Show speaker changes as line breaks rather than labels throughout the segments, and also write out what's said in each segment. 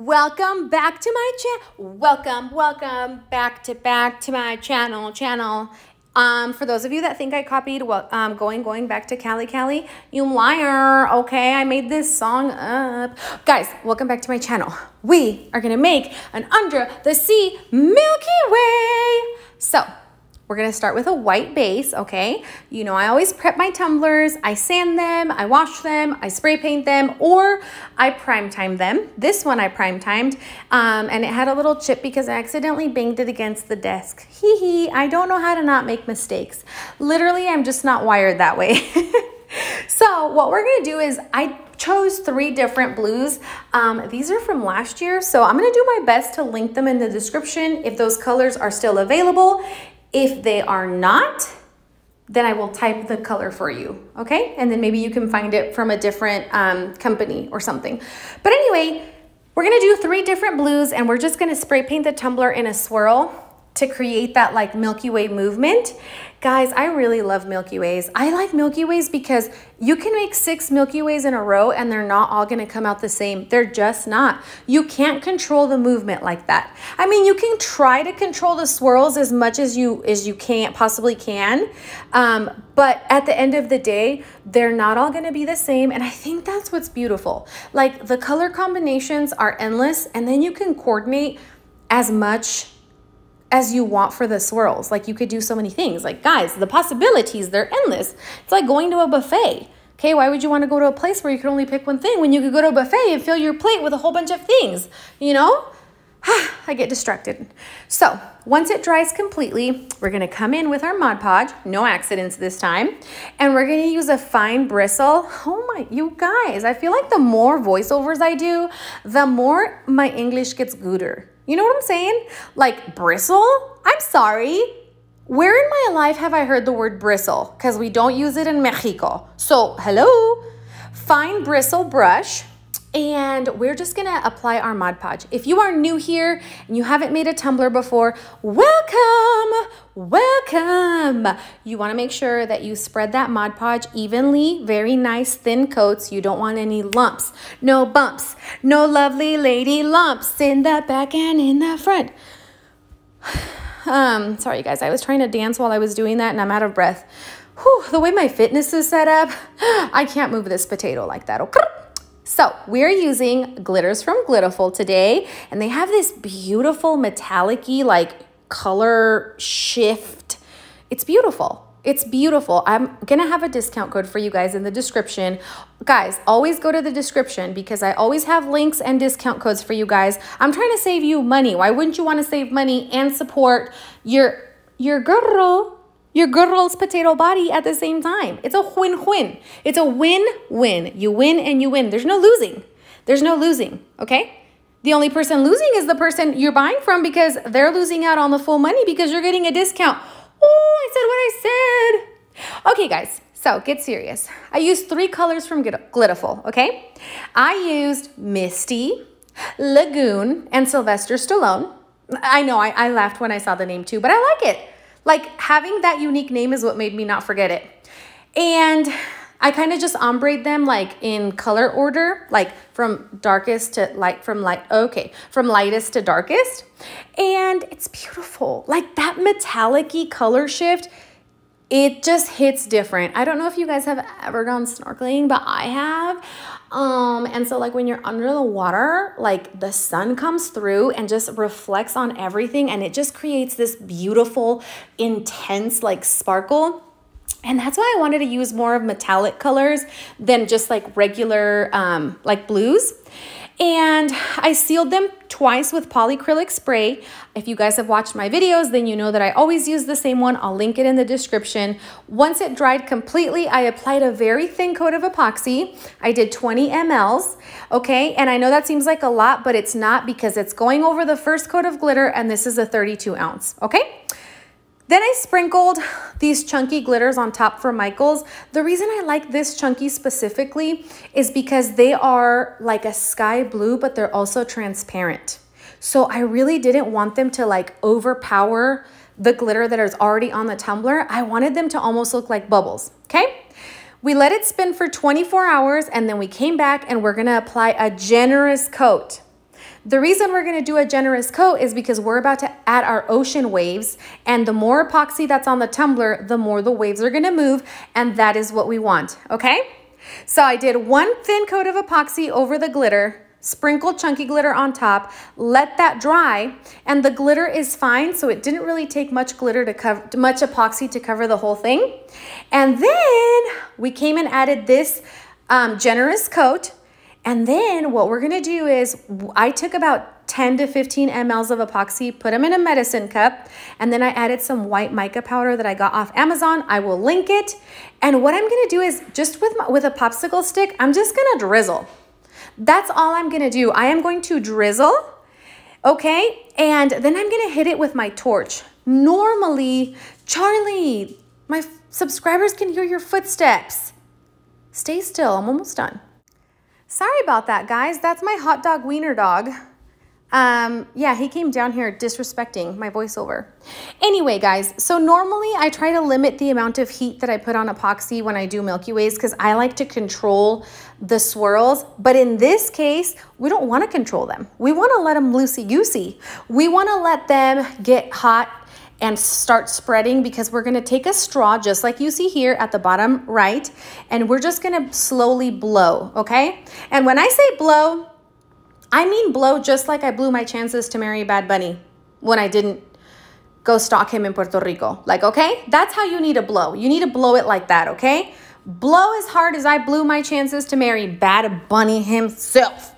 Welcome back to my channel. Welcome, welcome back to back to my channel, channel. Um, for those of you that think I copied well, um, going going back to Cali Cali, you liar. Okay, I made this song up. Guys, welcome back to my channel. We are gonna make an under the sea Milky Way. So we're gonna start with a white base, okay? You know, I always prep my tumblers, I sand them, I wash them, I spray paint them, or I prime time them. This one I prime timed, um, and it had a little chip because I accidentally banged it against the desk. Hee hee, I don't know how to not make mistakes. Literally, I'm just not wired that way. so what we're gonna do is I chose three different blues. Um, these are from last year, so I'm gonna do my best to link them in the description if those colors are still available. If they are not, then I will type the color for you, okay? And then maybe you can find it from a different um, company or something. But anyway, we're gonna do three different blues and we're just gonna spray paint the tumbler in a swirl to create that like Milky Way movement. Guys, I really love Milky Ways. I like Milky Ways because you can make six Milky Ways in a row and they're not all gonna come out the same. They're just not. You can't control the movement like that. I mean, you can try to control the swirls as much as you as you can possibly can, um, but at the end of the day, they're not all gonna be the same. And I think that's what's beautiful. Like the color combinations are endless and then you can coordinate as much as you want for the swirls. Like you could do so many things. Like guys, the possibilities, they're endless. It's like going to a buffet. Okay, why would you want to go to a place where you can only pick one thing when you could go to a buffet and fill your plate with a whole bunch of things, you know? I get distracted. So once it dries completely, we're gonna come in with our Mod Podge, no accidents this time, and we're gonna use a fine bristle. Oh my, you guys, I feel like the more voiceovers I do, the more my English gets gooder. You know what I'm saying? Like bristle? I'm sorry. Where in my life have I heard the word bristle? Because we don't use it in Mexico. So, hello. Fine bristle brush. And we're just gonna apply our Mod Podge. If you are new here and you haven't made a tumbler before, welcome, welcome. You wanna make sure that you spread that Mod Podge evenly, very nice thin coats. You don't want any lumps, no bumps, no lovely lady lumps in the back and in the front. Um, sorry guys, I was trying to dance while I was doing that and I'm out of breath. Whew, the way my fitness is set up, I can't move this potato like that, okay? So we're using glitters from Glittaful today, and they have this beautiful metallic like color shift. It's beautiful. It's beautiful. I'm going to have a discount code for you guys in the description. Guys, always go to the description because I always have links and discount codes for you guys. I'm trying to save you money. Why wouldn't you want to save money and support your your girl your girl's potato body at the same time. It's a win-win. It's a win-win. You win and you win. There's no losing. There's no losing, okay? The only person losing is the person you're buying from because they're losing out on the full money because you're getting a discount. Oh, I said what I said. Okay, guys, so get serious. I used three colors from Glittaful, okay? I used Misty, Lagoon, and Sylvester Stallone. I know, I, I laughed when I saw the name too, but I like it. Like having that unique name is what made me not forget it. And I kind of just ombre them like in color order, like from darkest to light, from light, okay, from lightest to darkest. And it's beautiful. Like that metallic color shift, it just hits different. I don't know if you guys have ever gone snorkeling, but I have. Um, and so like when you're under the water, like the sun comes through and just reflects on everything and it just creates this beautiful, intense like sparkle. And that's why I wanted to use more of metallic colors than just like regular um, like blues. And I sealed them twice with polyacrylic spray. If you guys have watched my videos, then you know that I always use the same one. I'll link it in the description. Once it dried completely, I applied a very thin coat of epoxy. I did 20 mLs, okay? And I know that seems like a lot, but it's not because it's going over the first coat of glitter and this is a 32 ounce, okay? Then I sprinkled these chunky glitters on top for Michaels. The reason I like this chunky specifically is because they are like a sky blue, but they're also transparent. So I really didn't want them to like overpower the glitter that is already on the tumbler. I wanted them to almost look like bubbles, okay? We let it spin for 24 hours and then we came back and we're gonna apply a generous coat The reason we're gonna do a generous coat is because we're about to add our ocean waves and the more epoxy that's on the tumbler, the more the waves are gonna move and that is what we want, okay? So I did one thin coat of epoxy over the glitter, sprinkled chunky glitter on top, let that dry, and the glitter is fine, so it didn't really take much glitter to cover, much epoxy to cover the whole thing. And then we came and added this um, generous coat, and then what we're gonna do is, I took about 10 to 15 mLs of epoxy, put them in a medicine cup, and then I added some white mica powder that I got off Amazon. I will link it. And what I'm gonna do is just with, my, with a popsicle stick, I'm just gonna drizzle. That's all I'm gonna do. I am going to drizzle, okay? And then I'm gonna hit it with my torch. Normally, Charlie, my subscribers can hear your footsteps. Stay still, I'm almost done. Sorry about that, guys. That's my hot dog wiener dog. Um, yeah, he came down here disrespecting my voiceover. Anyway, guys, so normally I try to limit the amount of heat that I put on epoxy when I do Milky Ways because I like to control the swirls. But in this case, we don't want to control them. We want to let them loosey-goosey. We want to let them get hot and start spreading because we're gonna take a straw just like you see here at the bottom right and we're just gonna slowly blow, okay? And when I say blow, I mean blow just like I blew my chances to marry a Bad Bunny when I didn't go stalk him in Puerto Rico. Like, okay? That's how you need to blow. You need to blow it like that, okay? Blow as hard as I blew my chances to marry Bad Bunny himself.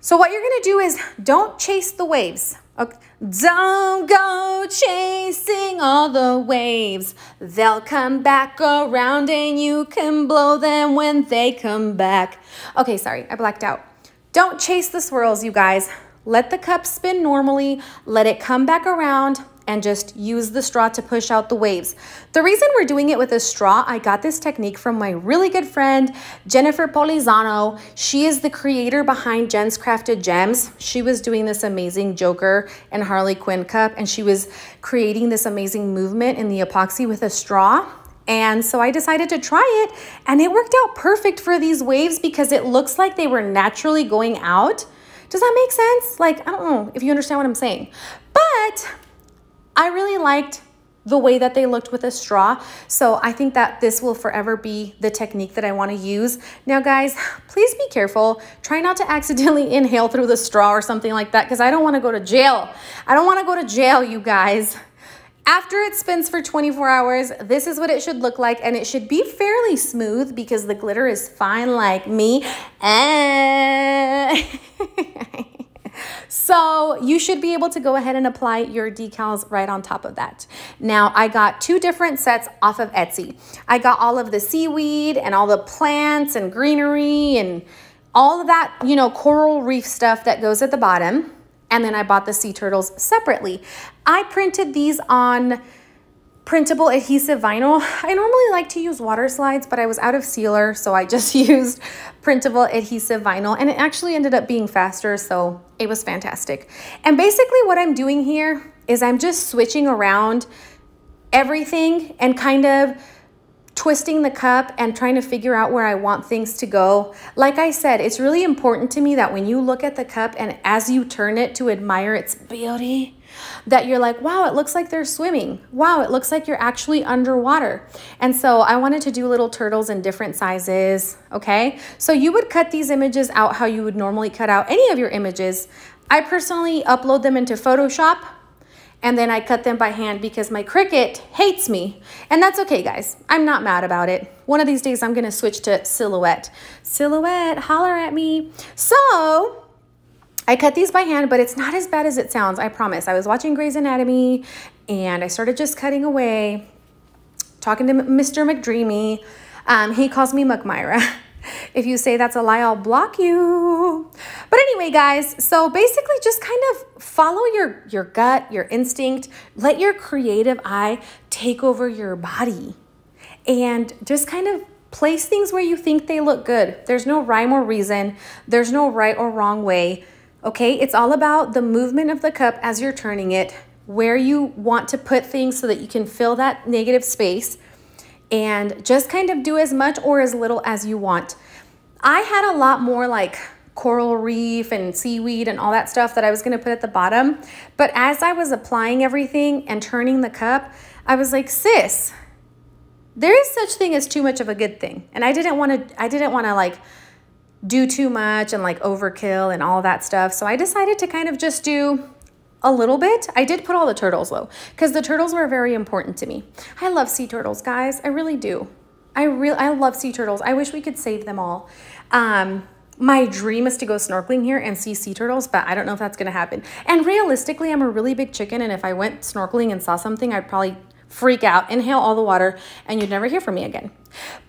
So what you're gonna do is don't chase the waves. Okay? Don't go chasing all the waves. They'll come back around and you can blow them when they come back. Okay, sorry, I blacked out. Don't chase the swirls, you guys. Let the cup spin normally, let it come back around, and just use the straw to push out the waves. The reason we're doing it with a straw, I got this technique from my really good friend, Jennifer Polizano. She is the creator behind Jen's Crafted Gems. She was doing this amazing Joker and Harley Quinn cup, and she was creating this amazing movement in the epoxy with a straw. And so I decided to try it and it worked out perfect for these waves because it looks like they were naturally going out. Does that make sense? Like, I don't know if you understand what I'm saying. But I really liked the way that they looked with a straw. So I think that this will forever be the technique that I wanna use. Now guys, please be careful. Try not to accidentally inhale through the straw or something like that because I don't wanna go to jail. I don't wanna go to jail, you guys. After it spins for 24 hours, this is what it should look like and it should be fairly smooth because the glitter is fine like me. Eh. so you should be able to go ahead and apply your decals right on top of that. Now I got two different sets off of Etsy. I got all of the seaweed and all the plants and greenery and all of that, you know, coral reef stuff that goes at the bottom and then I bought the sea turtles separately. I printed these on printable adhesive vinyl. I normally like to use water slides, but I was out of sealer, so I just used printable adhesive vinyl, and it actually ended up being faster, so it was fantastic. And basically what I'm doing here is I'm just switching around everything and kind of twisting the cup and trying to figure out where I want things to go. Like I said, it's really important to me that when you look at the cup and as you turn it to admire its beauty, that you're like, wow, it looks like they're swimming. Wow, it looks like you're actually underwater. And so I wanted to do little turtles in different sizes, okay? So you would cut these images out how you would normally cut out any of your images. I personally upload them into Photoshop and then I cut them by hand because my Cricut hates me. And that's okay, guys. I'm not mad about it. One of these days, I'm gonna switch to Silhouette. Silhouette, holler at me. So, I cut these by hand, but it's not as bad as it sounds, I promise. I was watching Grey's Anatomy, and I started just cutting away, talking to Mr. McDreamy. Um, he calls me McMayra. If you say that's a lie, I'll block you. But anyway, guys, so basically just kind of follow your, your gut, your instinct. Let your creative eye take over your body. And just kind of place things where you think they look good. There's no rhyme or reason. There's no right or wrong way. Okay, it's all about the movement of the cup as you're turning it, where you want to put things so that you can fill that negative space and just kind of do as much or as little as you want. I had a lot more like coral reef and seaweed and all that stuff that I was gonna put at the bottom. But as I was applying everything and turning the cup, I was like, sis, there is such thing as too much of a good thing. And I didn't want to, I didn't want to like do too much and like overkill and all that stuff. So I decided to kind of just do a little bit. I did put all the turtles though, because the turtles were very important to me. I love sea turtles, guys. I really do. I really, I love sea turtles. I wish we could save them all. Um, my dream is to go snorkeling here and see sea turtles, but I don't know if that's gonna happen. And realistically, I'm a really big chicken, and if I went snorkeling and saw something, I'd probably freak out, inhale all the water, and you'd never hear from me again.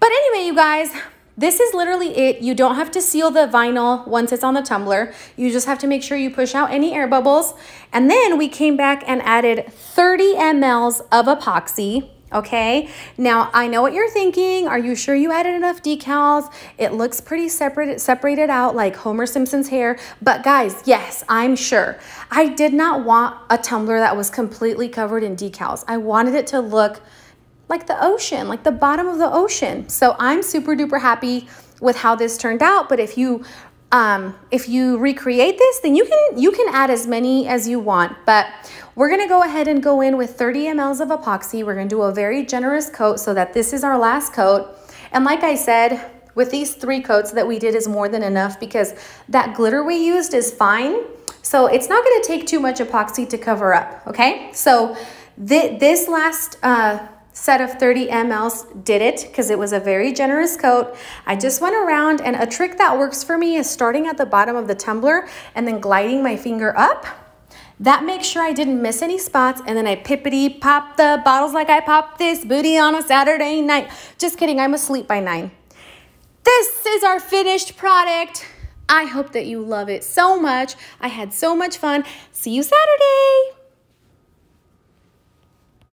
But anyway, you guys, this is literally it. You don't have to seal the vinyl once it's on the tumbler. You just have to make sure you push out any air bubbles. And then we came back and added 30 mLs of epoxy okay? Now, I know what you're thinking. Are you sure you added enough decals? It looks pretty separate, separated out like Homer Simpson's hair. But guys, yes, I'm sure. I did not want a tumbler that was completely covered in decals. I wanted it to look like the ocean, like the bottom of the ocean. So I'm super duper happy with how this turned out. But if you um, if you recreate this, then you can you can add as many as you want. But we're gonna go ahead and go in with 30 mLs of epoxy. We're gonna do a very generous coat so that this is our last coat. And like I said, with these three coats that we did is more than enough because that glitter we used is fine. So it's not gonna take too much epoxy to cover up, okay? So th this last uh, set of 30 mLs did it because it was a very generous coat. I just went around and a trick that works for me is starting at the bottom of the tumbler and then gliding my finger up. That makes sure I didn't miss any spots and then I pippity pop the bottles like I popped this booty on a Saturday night. Just kidding, I'm asleep by nine. This is our finished product. I hope that you love it so much. I had so much fun. See you Saturday.